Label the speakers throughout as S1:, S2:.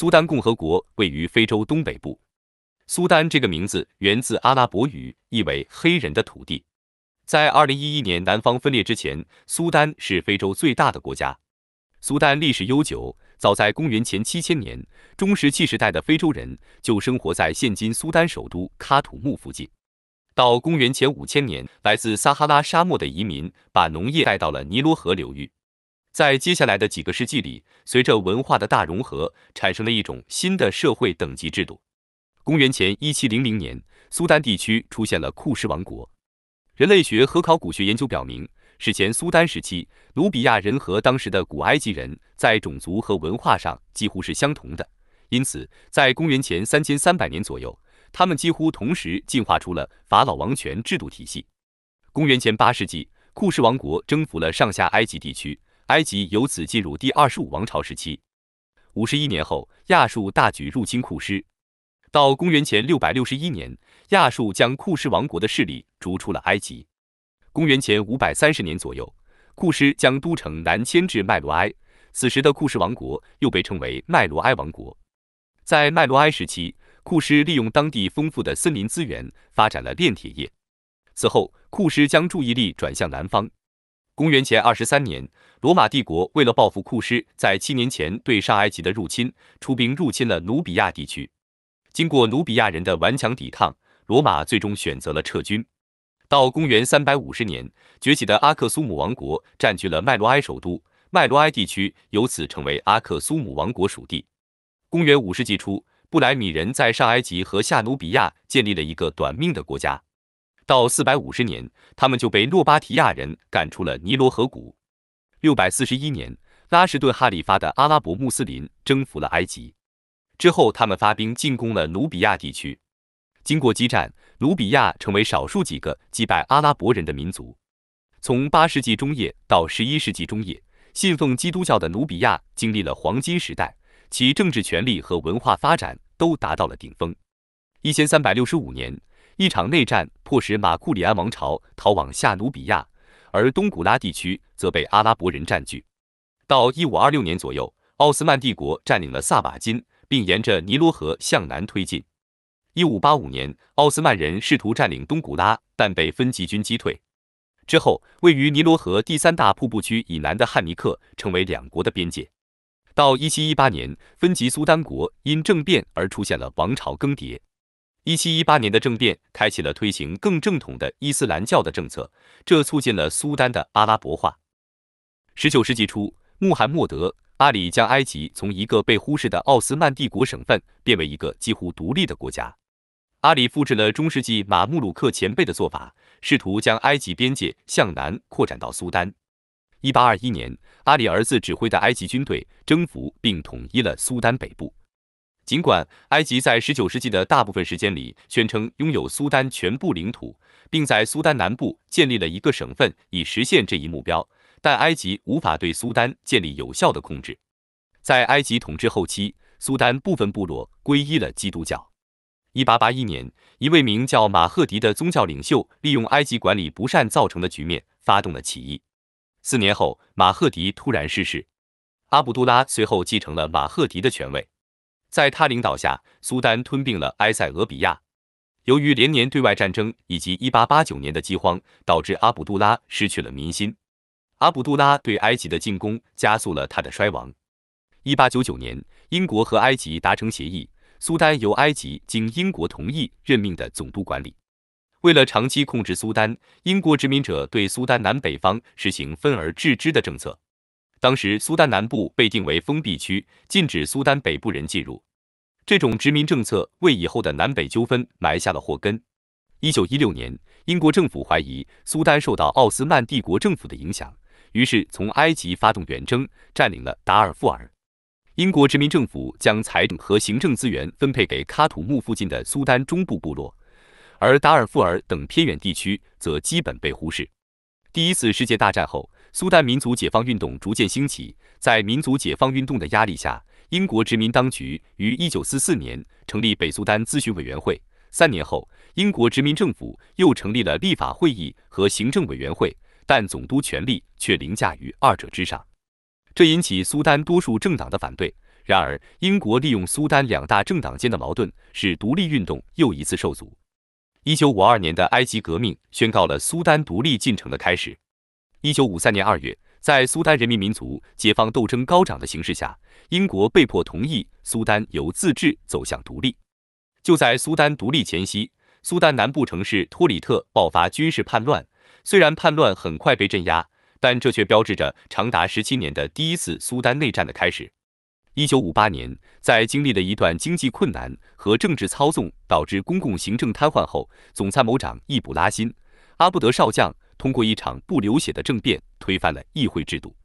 S1: 苏丹共和国位于非洲东北部。苏丹这个名字源自阿拉伯语，意为黑人的土地。在二零一一年南方分裂之前，苏丹是非洲最大的国家。苏丹历史悠久，早在公元前七千年，中石器时代的非洲人就生活在现今苏丹首都喀土穆附近。到公元前五千年，来自撒哈拉沙漠的移民把农业带到了尼罗河流域。在接下来的几个世纪里，随着文化的大融合，产生了一种新的社会等级制度。公元前一七零零年，苏丹地区出现了库什王国。人类学和考古学研究表明，史前苏丹时期，努比亚人和当时的古埃及人在种族和文化上几乎是相同的。因此，在公元前三千三百年左右，他们几乎同时进化出了法老王权制度体系。公元前八世纪，库什王国征服了上下埃及地区，埃及由此进入第二十五王朝时期。五十一年后，亚述大举入侵库什。到公元前六百六十一年，亚述将库什王国的势力逐出了埃及。公元前五百三十年左右，库什将都城南迁至麦罗埃，此时的库什王国又被称为麦罗埃王国。在麦罗埃时期，库什利用当地丰富的森林资源，发展了炼铁业。此后，库什将注意力转向南方。公元前二十三年，罗马帝国为了报复库什在七年前对上埃及的入侵，出兵入侵了努比亚地区。经过努比亚人的顽强抵抗，罗马最终选择了撤军。到公元三百五十年，崛起的阿克苏姆王国占据了麦罗埃首都，麦罗埃地区由此成为阿克苏姆王国属地。公元五世纪初，布莱米人在上埃及和下努比亚建立了一个短命的国家。到四百五十年，他们就被诺巴提亚人赶出了尼罗河谷。六百四十一年，拉什顿哈里发的阿拉伯穆斯林征服了埃及。之后，他们发兵进攻了努比亚地区。经过激战，努比亚成为少数几个击败阿拉伯人的民族。从八世纪中叶到十一世纪中叶，信奉基督教的努比亚经历了黄金时代，其政治权力和文化发展都达到了顶峰。一千三百六十五年，一场内战迫使马库里安王朝逃往下努比亚，而东古拉地区则被阿拉伯人占据。到一五二六年左右，奥斯曼帝国占领了萨瓦金。并沿着尼罗河向南推进。一五八五年，奥斯曼人试图占领东古拉，但被分级军击退。之后，位于尼罗河第三大瀑布区以南的汉尼克成为两国的边界。到一七一八年，分级苏丹国因政变而出现了王朝更迭。一七一八年的政变开启了推行更正统的伊斯兰教的政策，这促进了苏丹的阿拉伯化。十九世纪初，穆罕默德。阿里将埃及从一个被忽视的奥斯曼帝国省份变为一个几乎独立的国家。阿里复制了中世纪马穆鲁克前辈的做法，试图将埃及边界向南扩展到苏丹。一八二一年，阿里儿子指挥的埃及军队征服并统一了苏丹北部。尽管埃及在十九世纪的大部分时间里宣称拥有苏丹全部领土，并在苏丹南部建立了一个省份以实现这一目标。但埃及无法对苏丹建立有效的控制。在埃及统治后期，苏丹部分部落皈依了基督教。1881年，一位名叫马赫迪的宗教领袖利用埃及管理不善造成的局面，发动了起义。四年后，马赫迪突然逝世，阿卜杜拉随后继承了马赫迪的权位。在他领导下，苏丹吞并了埃塞俄比亚。由于连年对外战争以及1889年的饥荒，导致阿卜杜拉失去了民心。阿卜杜拉对埃及的进攻加速了他的衰亡。一八九九年，英国和埃及达成协议，苏丹由埃及经英国同意任命的总督管理。为了长期控制苏丹，英国殖民者对苏丹南北方实行分而治之的政策。当时，苏丹南部被定为封闭区，禁止苏丹北部人进入。这种殖民政策为以后的南北纠纷埋下了祸根。一九一六年，英国政府怀疑苏丹受到奥斯曼帝国政府的影响。于是，从埃及发动远征，占领了达尔富尔。英国殖民政府将财政和行政资源分配给喀土穆附近的苏丹中部部落，而达尔富尔等偏远地区则基本被忽视。第一次世界大战后，苏丹民族解放运动逐渐兴起。在民族解放运动的压力下，英国殖民当局于1944年成立北苏丹咨询委员会。三年后，英国殖民政府又成立了立法会议和行政委员会。但总督权力却凌驾于二者之上，这引起苏丹多数政党的反对，然而，英国利用苏丹两大政党间的矛盾，使独立运动又一次受阻。一九五二年的埃及革命宣告了苏丹独立进程的开始。一九五三年二月，在苏丹人民民族解放斗争高涨的形势下，英国被迫同意苏丹由自治走向独立。就在苏丹独立前夕，苏丹南部城市托里特爆发军事叛乱。虽然叛乱很快被镇压，但这却标志着长达十七年的第一次苏丹内战的开始。一九五八年，在经历了一段经济困难和政治操纵导致公共行政瘫痪后，总参谋长易卜拉欣·阿布德少将通过一场不流血的政变推翻了议会制度。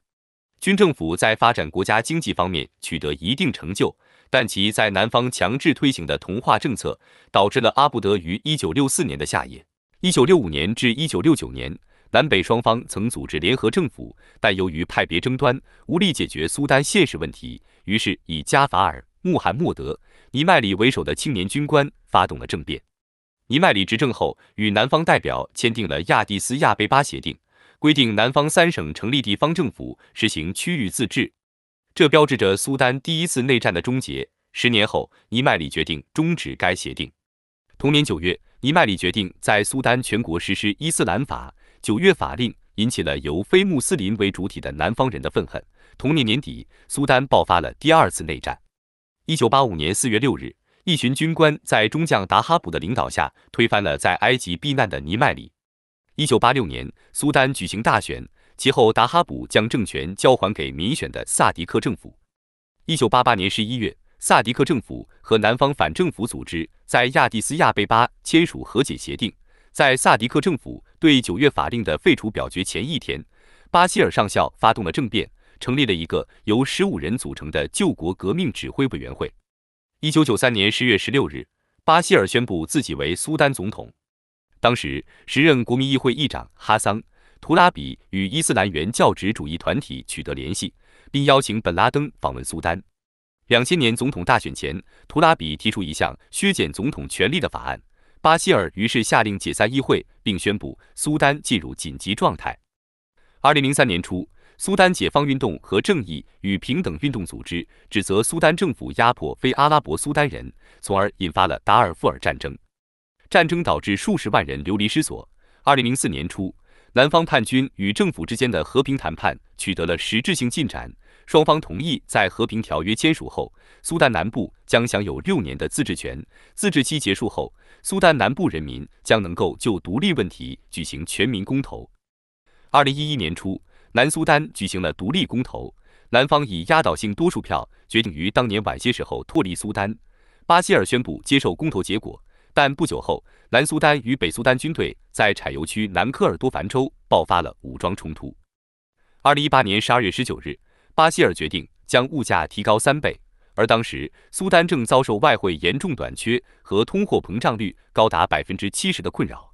S1: 军政府在发展国家经济方面取得一定成就，但其在南方强制推行的同化政策导致了阿布德于一九六四年的下野。一九六五年至一九六九年。南北双方曾组织联合政府，但由于派别争端，无力解决苏丹现实问题，于是以加法尔·穆罕默德·尼麦里为首的青年军官发动了政变。尼麦里执政后，与南方代表签订了亚的斯亚贝巴协定，规定南方三省成立地方政府，实行区域自治。这标志着苏丹第一次内战的终结。十年后，尼麦里决定终止该协定。同年九月，尼麦里决定在苏丹全国实施伊斯兰法。九月法令引起了由非穆斯林为主体的南方人的愤恨。同年年底，苏丹爆发了第二次内战。一九八五年四月六日，一群军官在中将达哈卜的领导下推翻了在埃及避难的尼麦里。一九八六年，苏丹举行大选，其后达哈卜将政权交还给民选的萨迪克政府。一九八八年十一月，萨迪克政府和南方反政府组织在亚的斯亚贝巴签署和解协定。在萨迪克政府对九月法令的废除表决前一天，巴希尔上校发动了政变，成立了一个由十五人组成的救国革命指挥委员会。一九九三年十月十六日，巴希尔宣布自己为苏丹总统。当时，时任国民议会议长哈桑·图拉比与伊斯兰原教旨主义团体取得联系，并邀请本拉登访问苏丹。两千年总统大选前，图拉比提出一项削减总统权力的法案。巴希尔于是下令解散议会，并宣布苏丹进入紧急状态。二零零三年初，苏丹解放运动和正义与平等运动组织指责苏丹政府压迫非阿拉伯苏丹人，从而引发了达尔富尔战争。战争导致数十万人流离失所。二零零四年初，南方叛军与政府之间的和平谈判取得了实质性进展，双方同意在和平条约签署后，苏丹南部将享有六年的自治权。自治期结束后，苏丹南部人民将能够就独立问题举行全民公投。二零一一年初，南苏丹举行了独立公投，南方以压倒性多数票决定于当年晚些时候脱离苏丹。巴希尔宣布接受公投结果，但不久后，南苏丹与北苏丹军队在产油区南科尔多凡州爆发了武装冲突。二零一八年十二月十九日，巴希尔决定将物价提高三倍。而当时，苏丹正遭受外汇严重短缺和通货膨胀率高达百分之七十的困扰。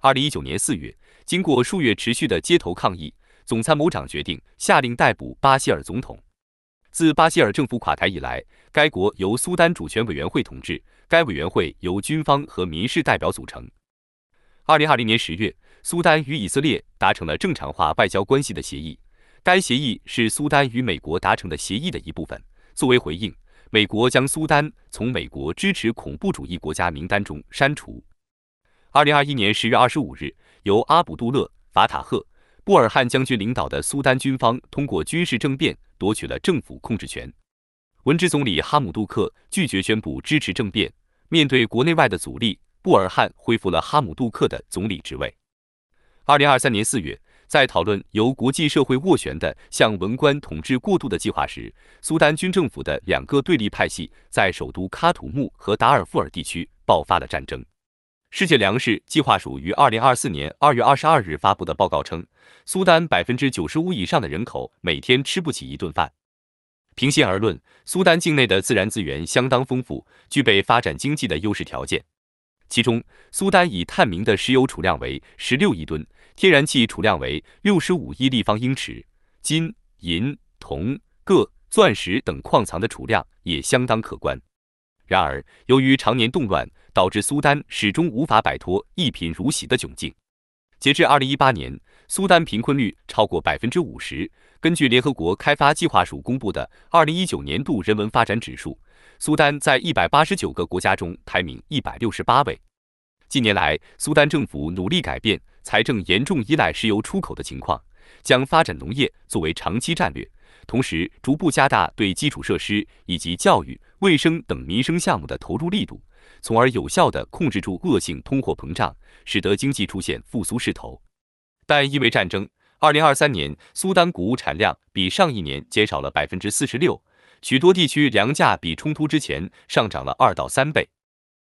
S1: 二零一九年四月，经过数月持续的街头抗议，总参谋长决定下令逮捕巴希尔总统。自巴希尔政府垮台以来，该国由苏丹主权委员会统治，该委员会由军方和民事代表组成。二零二零年十月，苏丹与以色列达成了正常化外交关系的协议，该协议是苏丹与美国达成的协议的一部分。作为回应，美国将苏丹从美国支持恐怖主义国家名单中删除。二零二一年十月二十五日，由阿卜杜勒·法塔赫·布尔汉将军领导的苏丹军方通过军事政变夺取了政府控制权。文职总理哈姆杜克拒绝宣布支持政变，面对国内外的阻力，布尔汉恢复了哈姆杜克的总理职位。二零二三年四月。在讨论由国际社会斡旋的向文官统治过渡的计划时，苏丹军政府的两个对立派系在首都喀土穆和达尔富尔地区爆发了战争。世界粮食计划署于二零二四年二月二十二日发布的报告称，苏丹百分之九十五以上的人口每天吃不起一顿饭。平心而论，苏丹境内的自然资源相当丰富，具备发展经济的优势条件。其中，苏丹已探明的石油储量为十六亿吨。天然气储量为六十五亿立方英尺，金、银、铜、铬、钻石等矿藏的储量也相当可观。然而，由于常年动乱，导致苏丹始终无法摆脱一贫如洗的窘境。截至二零一八年，苏丹贫困率超过百分之五十。根据联合国开发计划署公布的二零一九年度人文发展指数，苏丹在一百八十九个国家中排名一百六十八位。近年来，苏丹政府努力改变财政严重依赖石油出口的情况，将发展农业作为长期战略，同时逐步加大对基础设施以及教育、卫生等民生项目的投入力度，从而有效地控制住恶性通货膨胀，使得经济出现复苏势头。但因为战争，二零二三年苏丹谷物产量比上一年减少了百分之四十六，许多地区粮价比冲突之前上涨了二到三倍，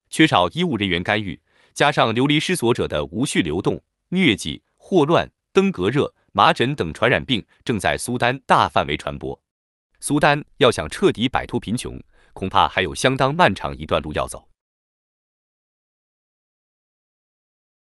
S1: 缺少医务人员干预。加上流离失所者的无序流动，疟疾、霍乱、登革热、麻疹等传染病正在苏丹大范围传播。苏丹要想彻底摆脱贫穷，恐怕还有相当漫长一段路要走。